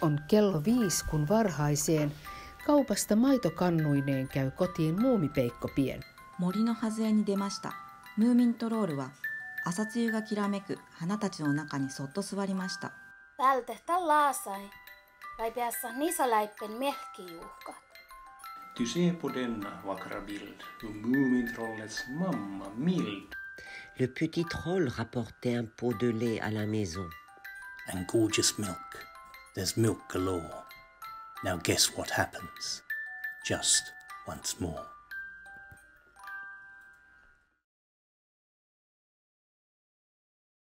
On kello viisi, kun varhaiseen kaupasta maitokannuineen käy kotiin muumipeikko pien. 森の外れに出ましたムーミントロールは朝露がきらめく花たちの中にそっと座りました Vältehtää laasai. Vai päässä nisaläippen melkkijuhkat. Ty se på denna vackra bild hur Mumintrollets mamma Mild Le petit troll rapportait un pot de lait à la maison. and gorgeous milk. There's milk galore. Now guess what happens? Just once more.